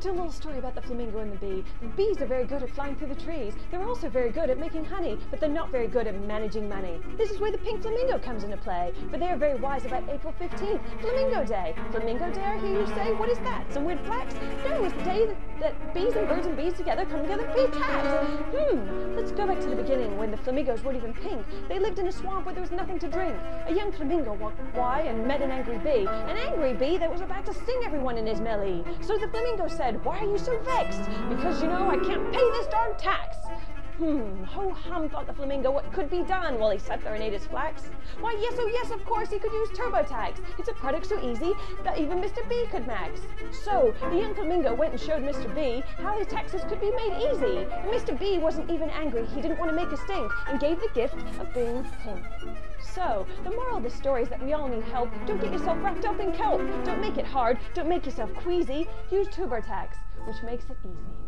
to a little story about the flamingo and the bee. The bees are very good at flying through the trees. They're also very good at making honey, but they're not very good at managing money. This is where the pink flamingo comes into play, for they are very wise about April 15th, Flamingo Day. Flamingo Day, I hear you say? What is that? Some weird flax? No, it's the day that, that bees and birds and bees together come together to pay tax. Hmm, let's go back to the beginning when the flamingos weren't even pink. They lived in a swamp where there was nothing to drink. A young flamingo walked by and met an angry bee. An angry bee that was about to sting everyone in his melee. So the flamingo said, Why are you so vexed? Because, you know, I can't pay this darn tax. Hmm, ho hum, thought the flamingo, what could be done while he sat there and ate his flax? Why, yes, oh yes, of course, he could use TurboTax. It's a product so easy that even Mr. B could max. So, the young flamingo went and showed Mr. B how his taxes could be made easy. And Mr. B wasn't even angry, he didn't want to make a stink, and gave the gift of being pink. So, the moral of the story is that we all need help. Don't get yourself wrapped up in kelp. Don't make it hard. Don't make yourself queasy. Use TurboTax, which makes it easy.